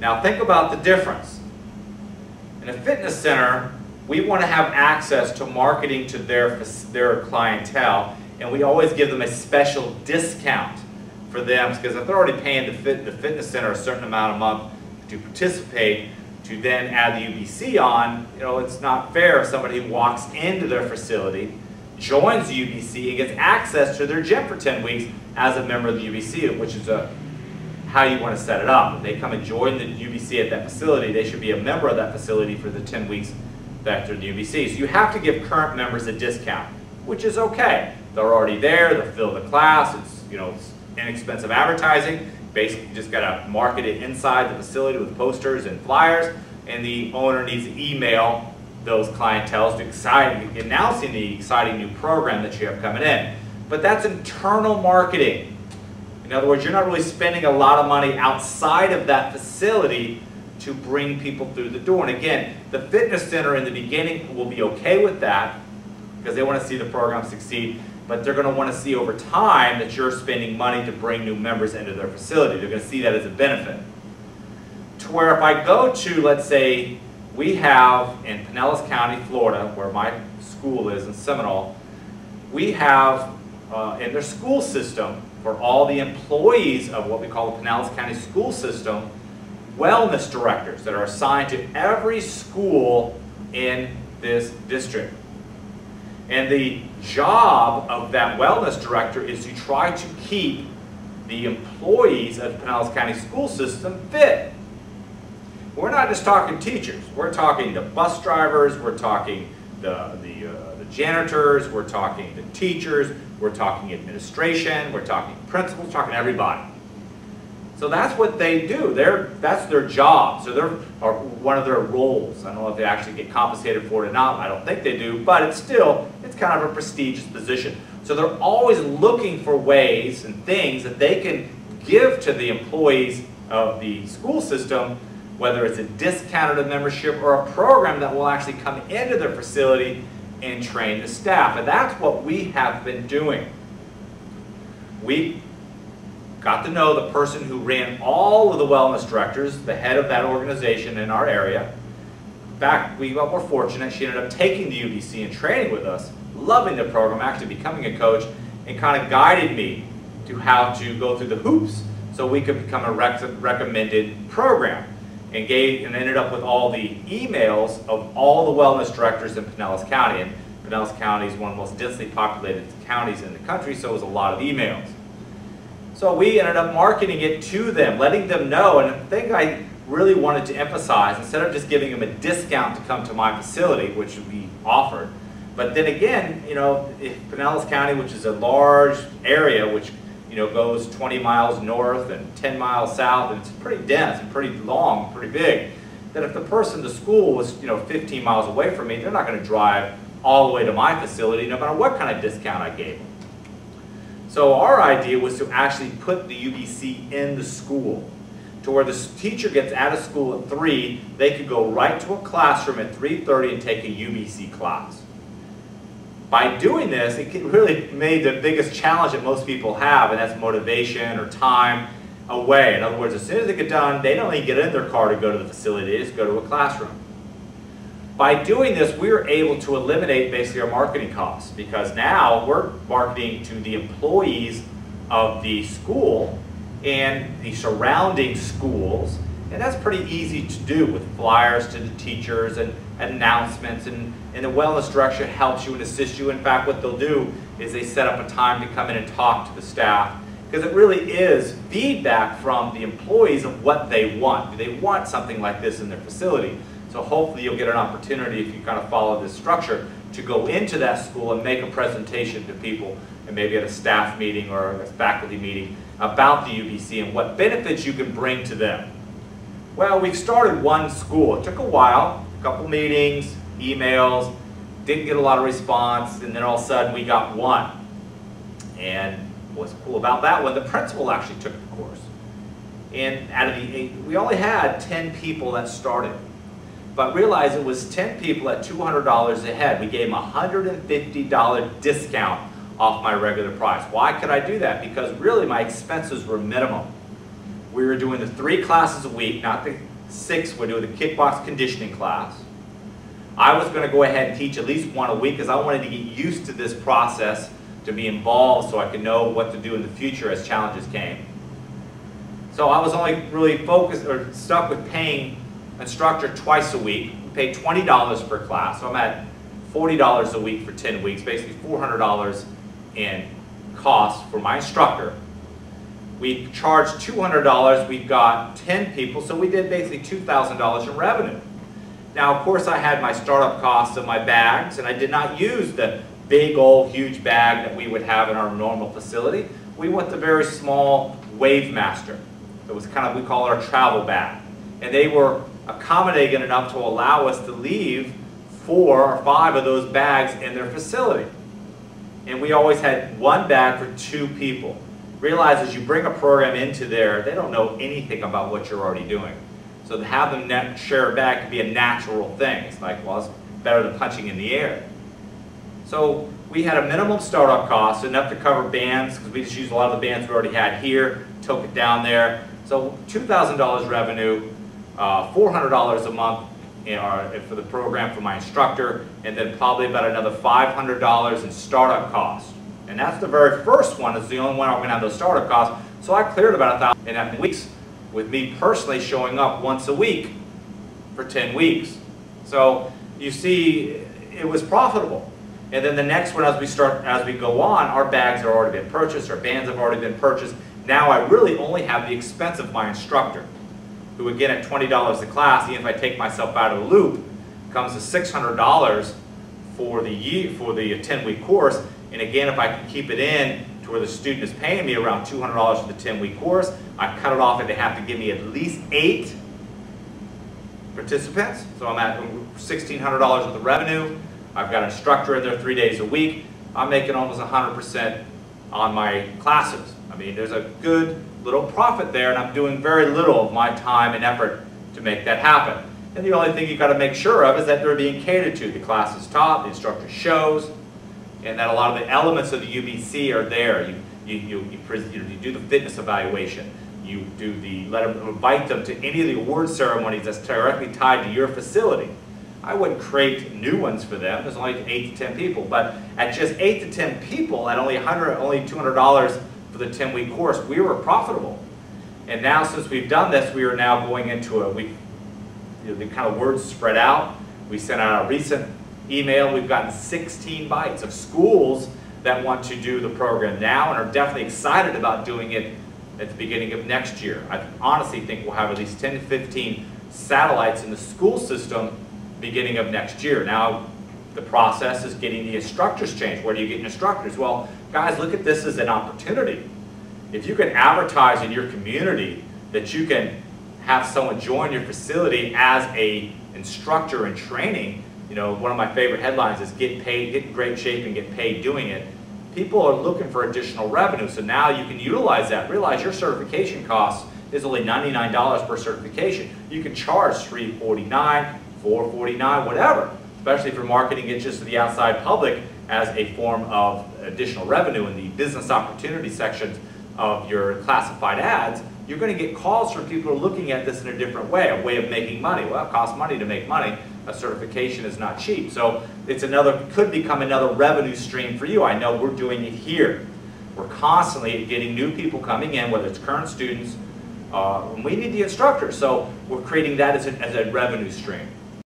Now think about the difference. In a fitness center, we want to have access to marketing to their, their clientele, and we always give them a special discount for them because if they're already paying the, fit, the fitness center a certain amount a month to participate, to then add the UBC on, you know, it's not fair if somebody walks into their facility, joins the UBC, and gets access to their gym for 10 weeks as a member of the UBC, which is a, how you want to set it up. If they come and join the UBC at that facility, they should be a member of that facility for the 10 weeks that they're the UBC. So you have to give current members a discount, which is okay. They're already there, they'll fill the class, it's, you know, it's inexpensive advertising. Basically, you just got to market it inside the facility with posters and flyers, and the owner needs to email those clientels to exciting, announcing the exciting new program that you have coming in. But that's internal marketing. In other words, you're not really spending a lot of money outside of that facility to bring people through the door. And again, the fitness center in the beginning will be okay with that because they want to see the program succeed but they're going to want to see over time that you're spending money to bring new members into their facility. They're going to see that as a benefit. To where if I go to, let's say, we have in Pinellas County, Florida, where my school is in Seminole, we have uh, in their school system for all the employees of what we call the Pinellas County school system, wellness directors that are assigned to every school in this district. And the job of that wellness director is to try to keep the employees of the Pinellas County school system fit. We're not just talking teachers. We're talking the bus drivers. We're talking the, the, the janitors. We're talking the teachers. We're talking administration. We're talking principals. We're talking everybody. So that's what they do. They're, that's their job. So they're or one of their roles. I don't know if they actually get compensated for it or not. I don't think they do, but it's still, it's kind of a prestigious position. So they're always looking for ways and things that they can give to the employees of the school system, whether it's a discounted membership or a program that will actually come into their facility and train the staff. And that's what we have been doing. We got to know the person who ran all of the wellness directors, the head of that organization in our area. In fact, we were fortunate. She ended up taking the UBC and training with us, loving the program, actually becoming a coach, and kind of guided me to how to go through the hoops so we could become a rec recommended program. And, gave, and ended up with all the emails of all the wellness directors in Pinellas County. And Pinellas County is one of the most densely populated counties in the country, so it was a lot of emails. So we ended up marketing it to them, letting them know. And the thing I really wanted to emphasize, instead of just giving them a discount to come to my facility, which we offered, but then again, you know, if Pinellas County, which is a large area, which you know goes 20 miles north and 10 miles south, and it's pretty dense and pretty long, pretty big, that if the person, the school was you know 15 miles away from me, they're not going to drive all the way to my facility, no matter what kind of discount I gave them. So our idea was to actually put the UBC in the school to where the teacher gets out of school at 3, they could go right to a classroom at 3.30 and take a UBC class. By doing this, it really made the biggest challenge that most people have, and that's motivation or time away. In other words, as soon as they get done, they don't even get in their car to go to the facility, they just go to a classroom. By doing this, we were able to eliminate basically our marketing costs because now we're marketing to the employees of the school and the surrounding schools. And that's pretty easy to do with flyers to the teachers and announcements. And, and the wellness director helps you and assists you. In fact, what they'll do is they set up a time to come in and talk to the staff because it really is feedback from the employees of what they want. Do they want something like this in their facility? So hopefully you'll get an opportunity if you kind of follow this structure to go into that school and make a presentation to people and maybe at a staff meeting or a faculty meeting about the UBC and what benefits you can bring to them. Well, we've started one school. It took a while, a couple meetings, emails, didn't get a lot of response, and then all of a sudden we got one. And what's cool about that one, the principal actually took the course. And out of the eight, we only had 10 people that started but realize it was 10 people at $200 a head. We gave them a $150 discount off my regular price. Why could I do that? Because really my expenses were minimum. We were doing the three classes a week, not the six were doing the kickbox conditioning class. I was going to go ahead and teach at least one a week because I wanted to get used to this process, to be involved so I could know what to do in the future as challenges came. So I was only really focused or stuck with paying instructor twice a week. We paid $20 per class, so I'm at $40 a week for 10 weeks, basically $400 in cost for my instructor. We charged $200, we got 10 people, so we did basically $2,000 in revenue. Now, of course, I had my startup costs of my bags, and I did not use the big old huge bag that we would have in our normal facility. We went the very small Wave Master. It was kind of, we call our travel bag. And they were accommodating enough to allow us to leave four or five of those bags in their facility. And we always had one bag for two people. Realize as you bring a program into there, they don't know anything about what you're already doing. So to have them share bag could be a natural thing. It's like, well, it's better than punching in the air. So we had a minimum startup cost, enough to cover bands, because we just used a lot of the bands we already had here, took it down there. So $2,000 revenue, uh, $400 a month in our, for the program for my instructor, and then probably about another $500 in startup costs. And that's the very first one, is the only one I'm gonna have those startup costs. So I cleared about a thousand in weeks with me personally showing up once a week for 10 weeks. So you see, it was profitable. And then the next one, as we start, as we go on, our bags have already been purchased, our bands have already been purchased. Now I really only have the expense of my instructor, who again at $20 a class, even if I take myself out of the loop, comes to $600 for the year, for the 10-week course. And again, if I can keep it in to where the student is paying me around $200 for the 10-week course, I cut it off and they have to give me at least eight participants. So I'm at $1,600 of the revenue. I've got an instructor in there three days a week. I'm making almost 100% on my classes. I mean, there's a good little profit there, and I'm doing very little of my time and effort to make that happen. And the only thing you've got to make sure of is that they're being catered to. The class is taught, the instructor shows, and that a lot of the elements of the UBC are there. You, you, you, you, you do the fitness evaluation. You do the, let them invite them to any of the award ceremonies that's directly tied to your facility. I wouldn't create new ones for them. There's only eight to 10 people. But at just eight to 10 people, at only 100, only $200 for the 10-week course, we were profitable. And now since we've done this, we are now going into a, we, you know, the kind of words spread out. We sent out a recent email. We've gotten 16 bites of schools that want to do the program now and are definitely excited about doing it at the beginning of next year. I honestly think we'll have at least 10 to 15 satellites in the school system beginning of next year. Now, the process is getting the instructors changed. Where do you get instructors? Well, guys, look at this as an opportunity. If you can advertise in your community that you can have someone join your facility as a instructor in training, you know, one of my favorite headlines is get paid, get in great shape and get paid doing it. People are looking for additional revenue, so now you can utilize that. Realize your certification cost is only $99 per certification. You can charge 349, 449, whatever, especially if you're marketing it just to the outside public as a form of additional revenue in the business opportunity sections of your classified ads, you're going to get calls from people who are looking at this in a different way, a way of making money. Well, it costs money to make money. A certification is not cheap. So it's another, could become another revenue stream for you. I know we're doing it here. We're constantly getting new people coming in, whether it's current students, uh, we need the instructors. So we're creating that as a, as a revenue stream.